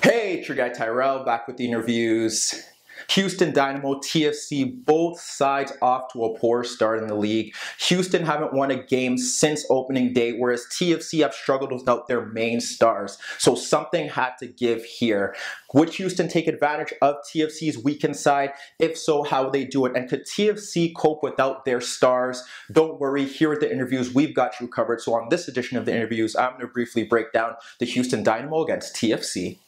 Hey, your guy Tyrrell back with the InnerViews. Houston Dynamo, TFC, both sides off to a poor start in the league. Houston haven't won a game since opening day, whereas TFC have struggled without their main stars. So something had to give here. Would Houston take advantage of TFC's weakened side? If so, how would they do it? And could TFC cope without their stars? Don't worry, here at the InnerViews, we've got you covered. So on this edition of the InnerViews, I'm going to briefly break down the Houston Dynamo against TFC.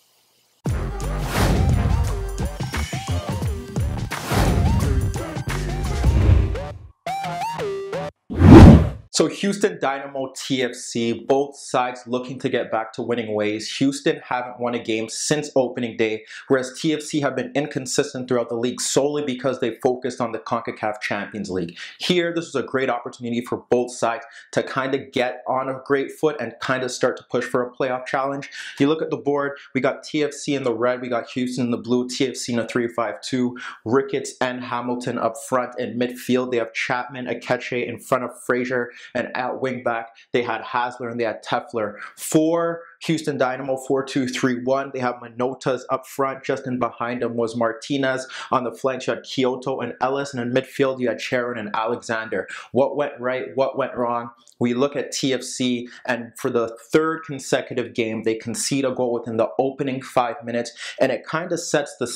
So Houston Dynamo TFC, both sides looking to get back to winning ways. Houston haven't won a game since opening day, whereas TFC have been inconsistent throughout the league solely because they focused on the CONCACAF Champions League. Here, this was a great opportunity for both sides to kind of get on a great foot and kind of start to push for a playoff challenge. You look at the board, we got TFC in the red, we got Houston in the blue, TFC in a 3-5-2, Ricketts and Hamilton up front in midfield. They have Chapman, Akeche in front of Fraser, and at wingback, they had Hasler and they had Telfer. For Houston Dynamo 4-2-3-1, they have Manotas up front. Just in behind them was Martinez. On the flanks, you had Quioto and Elis. And in midfield, you had Cerén and Alexander. What went right? What went wrong? We look at TFC, and for the third consecutive game, they concede a goal within the opening five minutes, and it kind of sets the,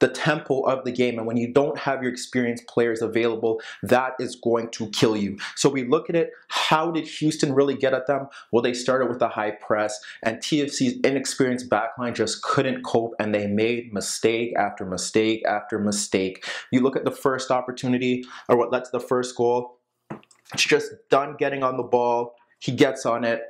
the tempo of the game. And when you don't have your experienced players available, that is going to kill you. So we look at it how did Houston really get at them? Well, they started with a high press, and TFC's inexperienced backline just couldn't cope, and they made mistake after mistake after mistake. You look at the first opportunity, or what led to the first goal. It's just done getting on the ball. He gets on it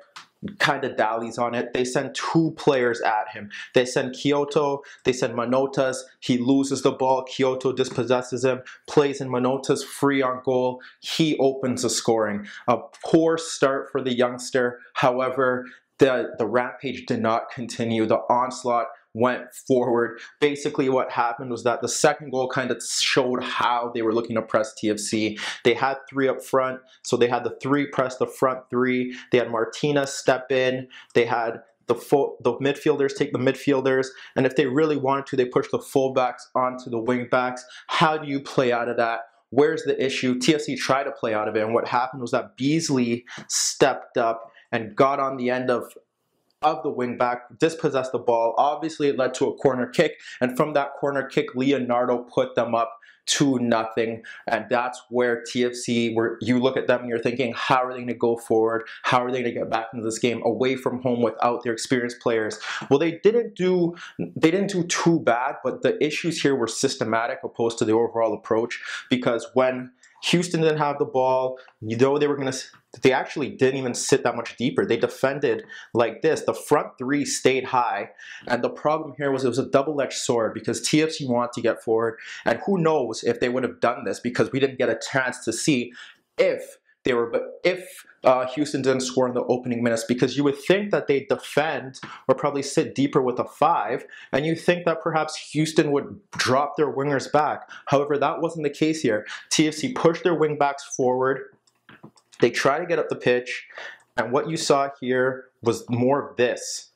kind of dallies on it. They send two players at him. They send Quioto, they send Manotas. He loses the ball. Quioto dispossesses him, plays in Manotas free on goal. He opens the scoring. A poor start for the youngster. However, the, the rampage did not continue. The onslaught went forward. Basically, what happened was that the second goal kind of showed how they were looking to press TFC. They had three up front, so they had the three press the front three. They had Martinez step in. They had the full, the midfielders take the midfielders, and if they really wanted to, they push the fullbacks onto the wingbacks. How do you play out of that? Where's the issue? TFC tried to play out of it, and what happened was that Beasley stepped up and got on the end of of the wingback, dispossessed the ball. Obviously, it led to a corner kick, and from that corner kick, Leonardo put them up to nothing. And that's where TFC, where you look at them and you're thinking, how are they going to go forward? How are they going to get back into this game away from home without their experienced players? Well, they didn't do they didn't do too bad, but the issues here were systematic opposed to the overall approach because when Houston didn't have the ball. You know they were going to, they actually didn't even sit that much deeper. They defended like this. The front three stayed high. And the problem here was it was a double-edged sword because TFC wanted to get forward. And who knows if they would have done this because we didn't get a chance to see if they were, but if uh, Houston didn't score in the opening minutes, because you would think that they defend or probably sit deeper with a five, and you think that perhaps Houston would drop their wingers back. However, that wasn't the case here. TFC pushed their wingbacks forward. They try to get up the pitch, and what you saw here was more of this.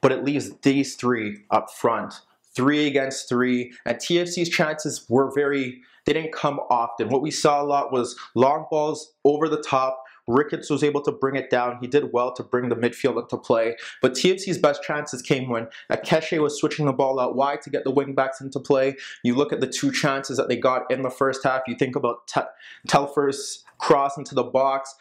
But it leaves these three up front three against three, and TFC's chances were very, they didn't come often. What we saw a lot was long balls over the top. Ricketts was able to bring it down. He did well to bring the midfield into play. But TFC's best chances came when Akeche was switching the ball out wide to get the wingbacks into play. You look at the two chances that they got in the first half. You think about Telfer's cross into the box.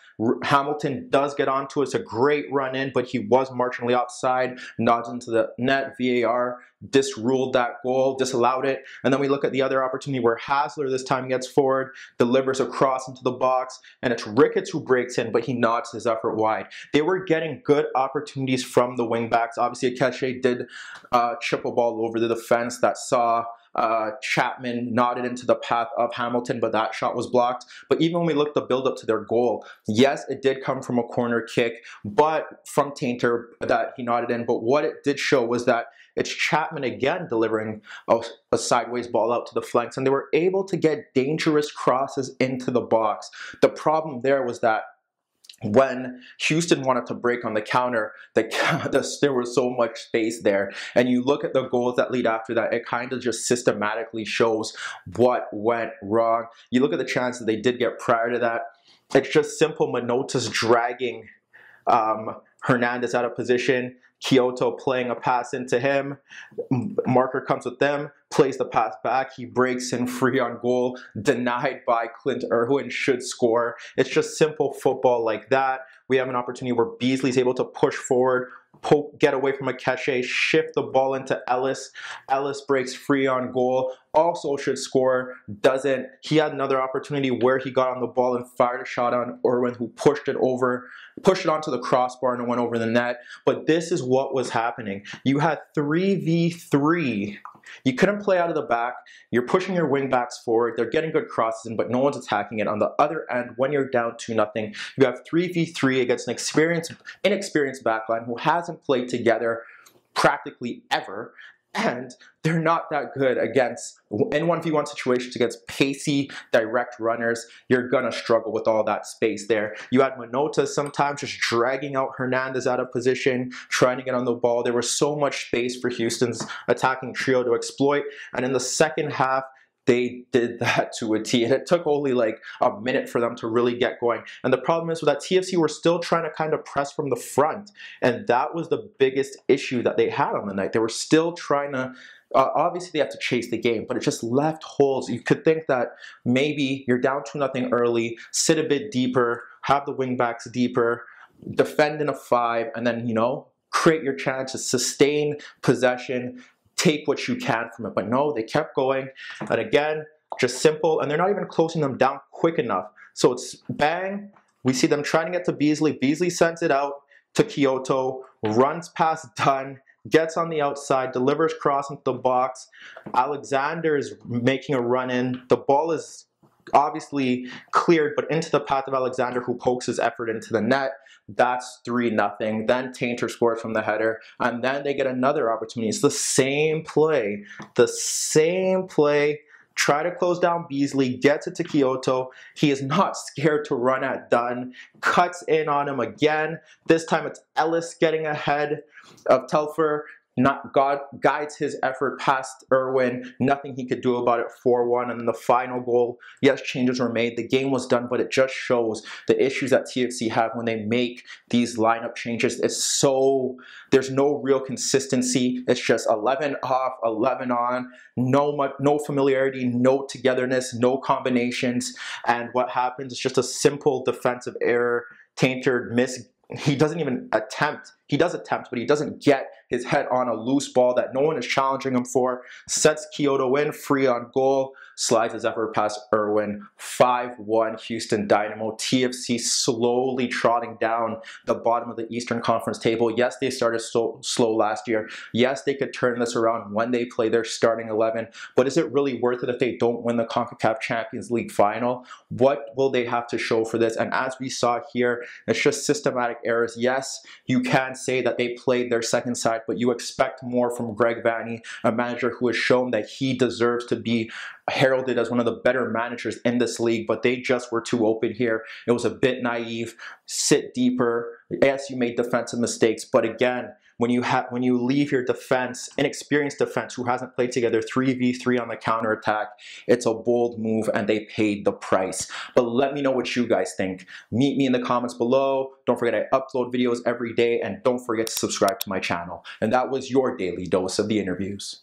Hamilton does get onto it. It's a great run in, but he was marginally offside, nods into the net. VAR disruled that goal, disallowed it. And then we look at the other opportunity where Hasler this time gets forward, delivers a cross into the box, and it's Ricketts who breaks in, but he nods his effort wide. They were getting good opportunities from the wingbacks. Obviously, Akeche did uh, chip a ball over the defense that saw uh, Chapman nodded into the path of Hamilton, but that shot was blocked. But even when we look the build up to their goal, yes, it did come from a corner kick, but from Taintor that he nodded in. But what it did show was that it's Chapman again delivering a, a, sideways ball out to the flanks, and they were able to get dangerous crosses into the box. The problem there was that when Houston wanted to break on the counter, the, there was so much space there. And you look at the goals that lead after that, it kind of just systematically shows what went wrong. You look at the chances they did get prior to that, it's just simple Manotas dragging um, Hernandez out of position. Quioto playing a pass into him. Marker comes with them, plays the pass back. He breaks in free on goal, denied by Clint Irwin, should score. It's just simple football like that. We have an opportunity where Beasley's able to push forward, poke, get away from Akeche, shift the ball into Elis. Elis breaks free on goal, also should score, doesn't. He had another opportunity where he got on the ball and fired a shot on Irwin, who pushed it over, pushed it onto the crossbar and it went over the net. But this is what was happening. You had 3v3 you couldn't play out of the back. You're pushing your wing backs forward. They're getting good crosses in, but no one's attacking it. On the other end, when you're down 2 nothing, you have 3v3 against an experienced, inexperienced backline who hasn't played together practically ever and they're not that good against in 1v1 situations against pacey direct runners. You're gonna struggle with all that space there. You had Manota sometimes just dragging out Hernandez out of position trying to get on the ball. There was so much space for Houston's attacking trio to exploit. And in the second half they did that to a T. And it took only like a minute for them to really get going. And the problem is with that TFC were still trying to kind of press from the front. And that was the biggest issue that they had on the night. They were still trying to uh, obviously they have to chase the game, but it just left holes. You could think that maybe you're down to nothing early, sit a bit deeper, have the wingbacks deeper, defend in a five, and then you know create your chance to sustain possession, take what you can from it. But no, they kept going. And again, just simple. And they're not even closing them down quick enough. So it's bang. We see them trying to get to Beasley. Beasley sends it out to Quioto, runs past Dunn, gets on the outside, delivers cross into the box. Alexander is making a run in. The ball is obviously cleared, but into the path of Alexander, who pokes his effort into the net. That's 3 nothing. Then Tainter scores from the header, and then they get another opportunity. It's the same play, the same play. Try to close down Beasley, gets it to Quioto. He is not scared to run at Dunn, cuts in on him again. This time it's Elis getting ahead of Telfer not God guides his effort past Irwin. Nothing he could do about it. 4-1, and then the final goal. Yes, changes were made. The game was done, but it just shows the issues that TFC have when they make these lineup changes. It's so there's no real consistency. It's just 11 off, 11 on. No no familiarity, no togetherness, no combinations. And what happens is just a simple defensive error. Taintor miss. He doesn't even attempt. He does attempt, but he doesn't get his head on a loose ball that no one is challenging him for, sets Quioto in, free on goal, slides his effort past Irwin, 5-1 Houston Dynamo. TFC slowly trotting down the bottom of the Eastern Conference table. Yes, they started so slow last year. Yes, they could turn this around when they play their starting 11, but is it really worth it if they don't win the CONCACAF Champions League final? What will they have to show for this? And as we saw here, it's just systematic errors. Yes, you can say that they played their second side but you expect more from Greg Vanney, a manager who has shown that he deserves to be heralded as one of the better managers in this league, but they just were too open here. It was a bit naive, sit deeper. Yes, you made defensive mistakes, but again, when you have when you leave your defense, inexperienced defense who hasn't played together 3v3 on the counter attack, it's a bold move and they paid the price. But let me know what you guys think. Meet me in the comments below. Don't forget I upload videos every day and don't forget to subscribe to my channel. And that was your daily dose of the InnerViews.